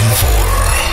Nine four.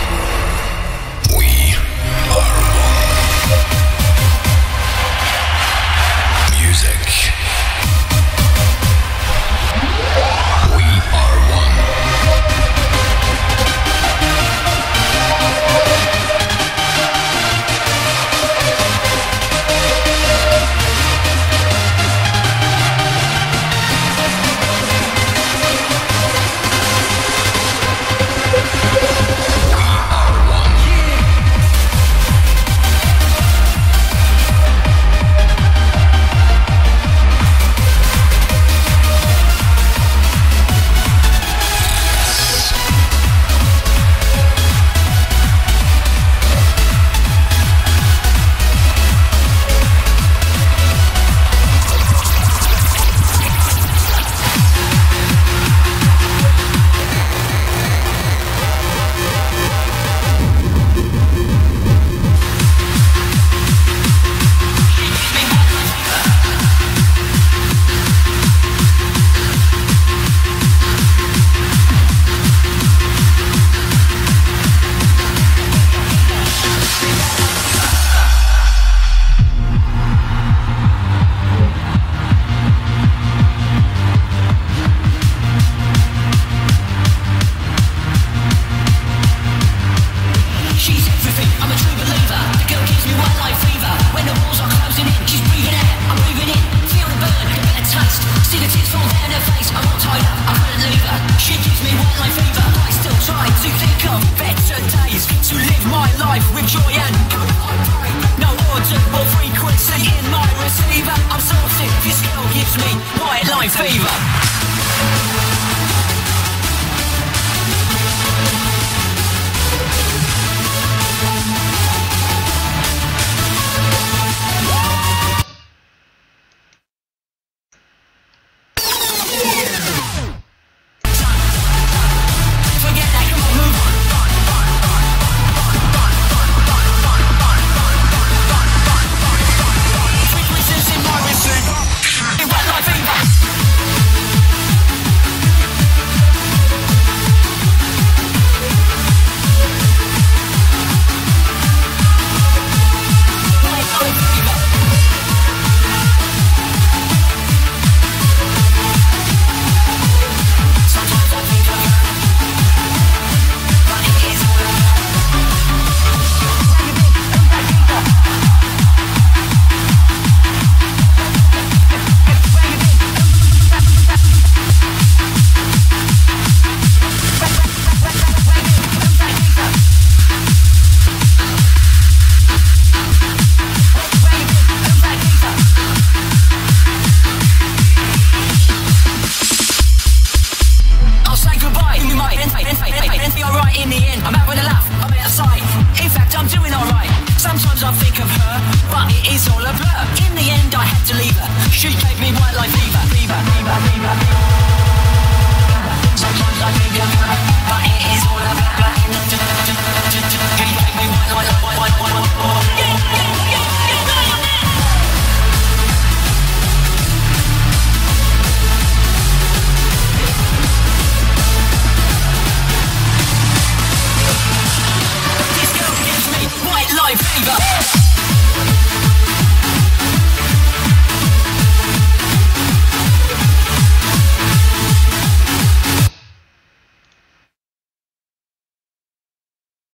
my favour. of her, but it is all a blur. In the end, I had to leave her. She gave me white light fever, fever, fever, fever. Sometimes I think of her, but it is all a blur.